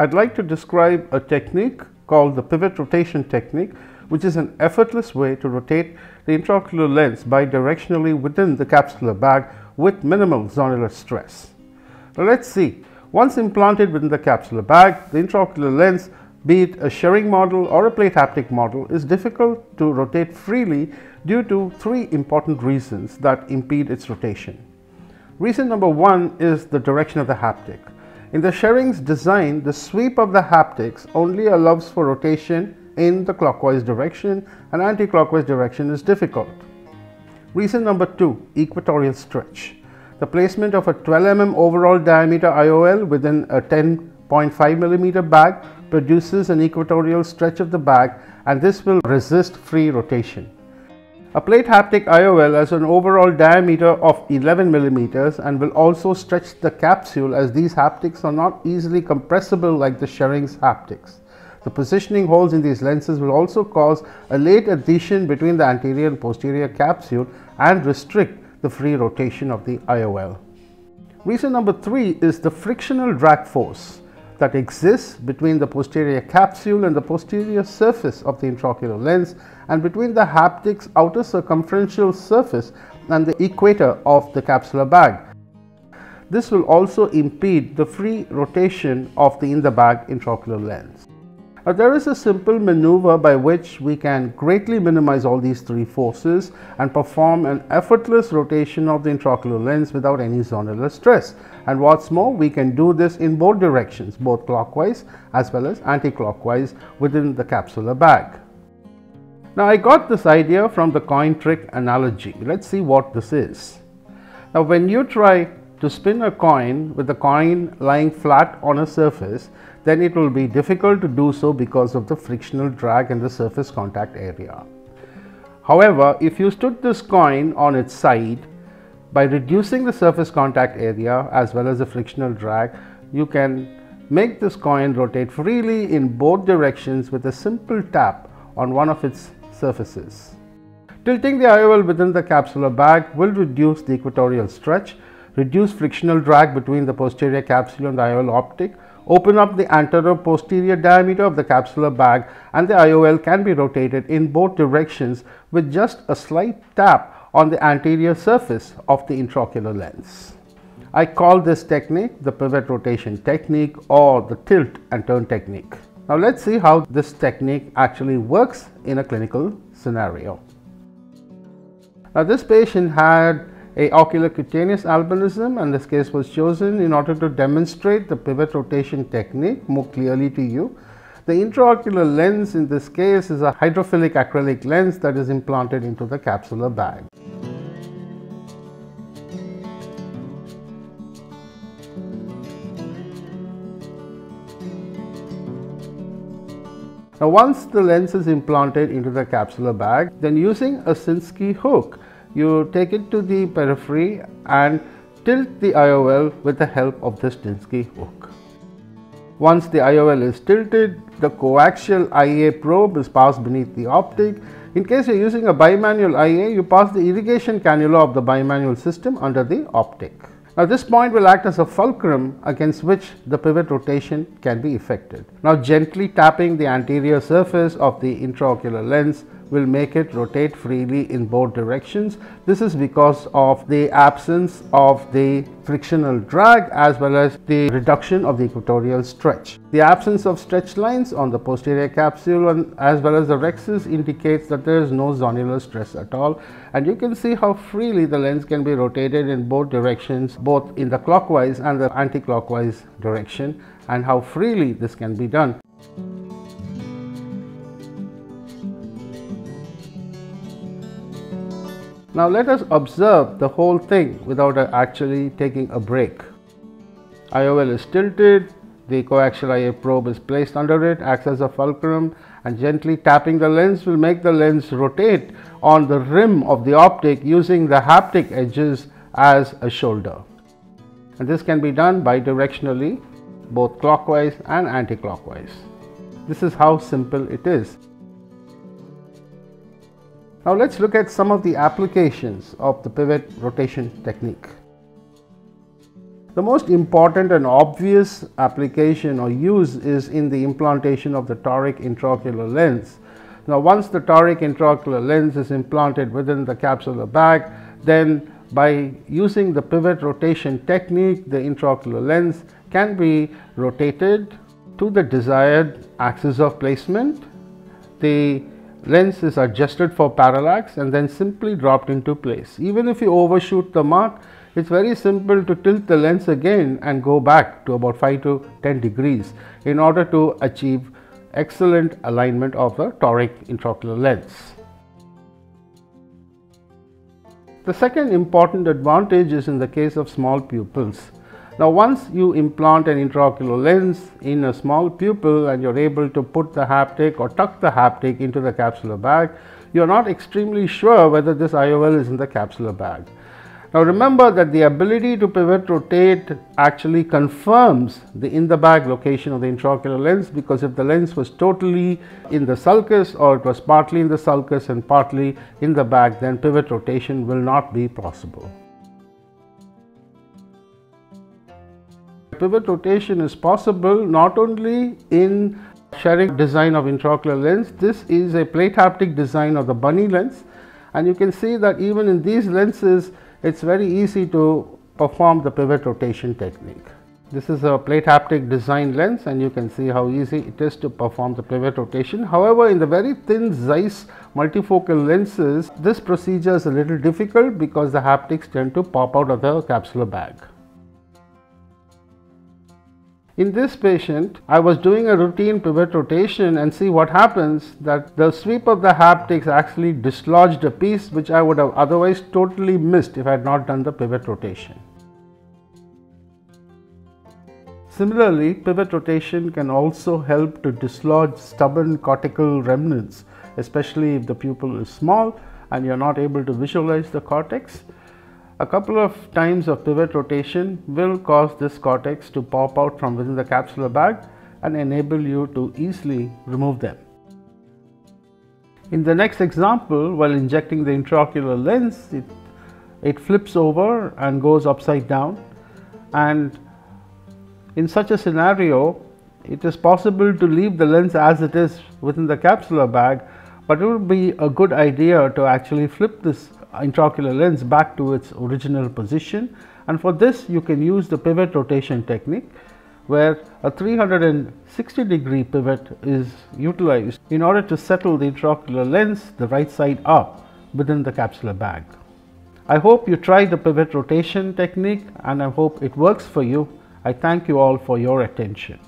I'd like to describe a technique called the pivot rotation technique, which is an effortless way to rotate the intraocular lens bidirectionally within the capsular bag with minimal zonular stress. Now let's see. Once implanted within the capsular bag, the intraocular lens, be it a Shearing model or a plate haptic model, is difficult to rotate freely due to three important reasons that impede its rotation. Reason number one is the direction of the haptic. In the Shearing's design, the sweep of the haptics only allows for rotation in the clockwise direction and anti-clockwise direction is difficult. Reason number two, equatorial stretch. The placement of a 12 mm overall diameter IOL within a 10.5 mm bag produces an equatorial stretch of the bag and this will resist free rotation. A plate haptic IOL has an overall diameter of 11 millimeters and will also stretch the capsule as these haptics are not easily compressible like the Shearing's haptics. The positioning holes in these lenses will also cause a late adhesion between the anterior and posterior capsule and restrict the free rotation of the IOL. Reason number three is the frictional drag force that exists between the posterior capsule and the posterior surface of the intraocular lens and between the haptic's outer circumferential surface and the equator of the capsular bag. This will also impede the free rotation of the in the bag intraocular lens. Now, there is a simple maneuver by which we can greatly minimize all these three forces and perform an effortless rotation of the intraocular lens without any zonular stress. And what's more, we can do this in both directions, both clockwise as well as anti-clockwise within the capsular bag. Now, I got this idea from the coin trick analogy. Let's see what this is. Now, when you try to spin a coin with the coin lying flat on a surface, then it will be difficult to do so because of the frictional drag in the surface contact area. However, if you stood this coin on its side, by reducing the surface contact area as well as the frictional drag, you can make this coin rotate freely in both directions with a simple tap on one of its surfaces. Tilting the IOL within the capsular bag will reduce the equatorial stretch, reduce frictional drag between the posterior capsule and the IOL optic, Open up the anterior posterior diameter of the capsular bag and the IOL can be rotated in both directions with just a slight tap on the anterior surface of the intraocular lens. I call this technique the pivot rotation technique or the tilt and turn technique. Now let's see how this technique actually works in a clinical scenario. Now this patient had a oculocutaneous albinism and this case was chosen in order to demonstrate the pivot rotation technique more clearly to you. The intraocular lens in this case is a hydrophilic acrylic lens that is implanted into the capsular bag. Now once the lens is implanted into the capsular bag, then using a Sinskey hook, you take it to the periphery and tilt the IOL with the help of the Sinskey hook. Once the IOL is tilted, the coaxial IA probe is passed beneath the optic. In case you are using a bimanual IA, you pass the irrigation cannula of the bimanual system under the optic. Now this point will act as a fulcrum against which the pivot rotation can be effected. Now gently tapping the anterior surface of the intraocular lens will make it rotate freely in both directions. This is because of the absence of the frictional drag as well as the reduction of the equatorial stretch. The absence of stretch lines on the posterior capsule and as well as the rhexis indicates that there is no zonular stress at all and you can see how freely the lens can be rotated in both directions both in the clockwise and the anti-clockwise direction and how freely this can be done. Now let us observe the whole thing without actually taking a break. IOL is tilted, the coaxial IA probe is placed under it, acts as a fulcrum and gently tapping the lens will make the lens rotate on the rim of the optic using the haptic edges as a shoulder. And this can be done bidirectionally both clockwise and anti-clockwise. This is how simple it is. Now let's look at some of the applications of the pivot rotation technique. The most important and obvious application or use is in the implantation of the toric intraocular lens. Now once the toric intraocular lens is implanted within the capsular bag, then by using the pivot rotation technique, the intraocular lens can be rotated to the desired axis of placement. The lens is adjusted for parallax and then simply dropped into place. Even if you overshoot the mark, it's very simple to tilt the lens again and go back to about 5 to 10 degrees in order to achieve excellent alignment of the toric intraocular lens. The second important advantage is in the case of small pupils. Now once you implant an intraocular lens in a small pupil and you're able to put the haptic or tuck the haptic into the capsular bag, you're not extremely sure whether this IOL is in the capsular bag. Now remember that the ability to pivot rotate actually confirms the in the bag location of the intraocular lens because if the lens was totally in the sulcus or it was partly in the sulcus and partly in the bag then pivot rotation will not be possible. Pivot rotation is possible not only in Shearing design of intraocular lens, this is a plate haptic design of the bunny lens and you can see that even in these lenses it's very easy to perform the pivot rotation technique. This is a plate haptic design lens and you can see how easy it is to perform the pivot rotation. However, in the very thin Zeiss multifocal lenses, this procedure is a little difficult because the haptics tend to pop out of the capsular bag. In this patient, I was doing a routine pivot rotation and see what happens that the sweep of the haptics actually dislodged a piece which I would have otherwise totally missed if I had not done the pivot rotation. Similarly, pivot rotation can also help to dislodge stubborn cortical remnants, especially if the pupil is small and you are not able to visualize the cortex. A couple of times of pivot rotation will cause this cortex to pop out from within the capsular bag and enable you to easily remove them. In the next example, while injecting the intraocular lens, it, it flips over and goes upside down and in such a scenario, it is possible to leave the lens as it is within the capsular bag, but it would be a good idea to actually flip this intraocular lens back to its original position and for this you can use the pivot rotation technique where a 360 degree pivot is utilized in order to settle the intraocular lens the right side up within the capsular bag. I hope you try the pivot rotation technique and I hope it works for you. I thank you all for your attention.